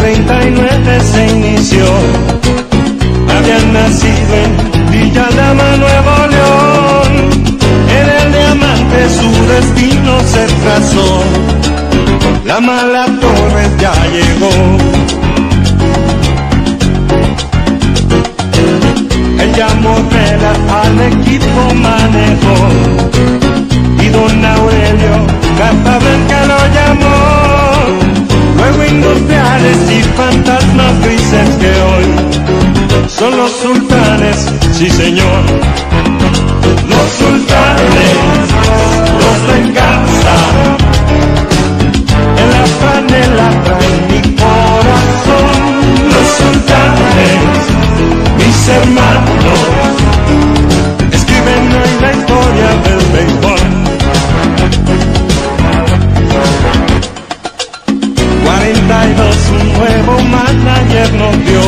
39 se inició. Habían nacido en Villa Dama, Nuevo León. En el diamante su destino se trazó. La mala torre ya llegó. Ella modela al equipo manejó. Son los sultanes, sí señor. Los sultanes, los de. En la franela traen mi corazón. Los sultanes, mis hermanos, escriben hoy la historia del béisbol. 42 un nuevo manager nos dio,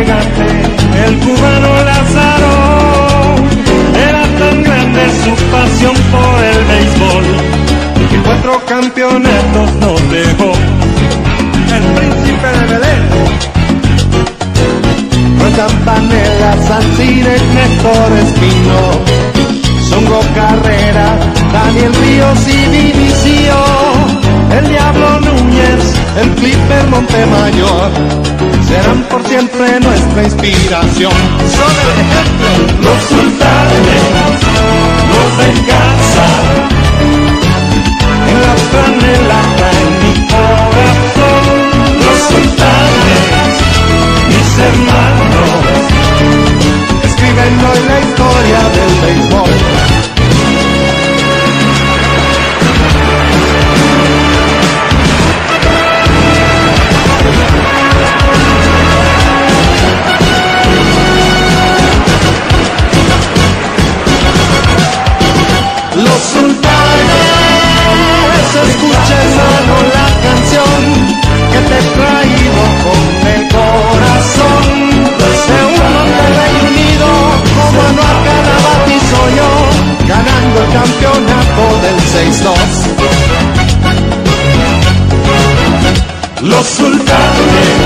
el cubano Lázaro. Era tan grande su pasión por el béisbol, que cuatro campeonatos nos dejó. El príncipe de Belén. Rosa Panela, San Cire, Néstor Espino, Songo Carrera, Daniel Ríos y Vinicio el Diablo Núñez, el Clipper Montemayor, serán por siempre nuestra inspiración. Son el ejemplo, los sultanes, los en casa, en la franelada, en mi corazón, los sultanes, mis hermanos, escriben hoy la historia del país poden 6-2. Los sultanes